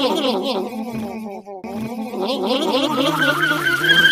Thank you.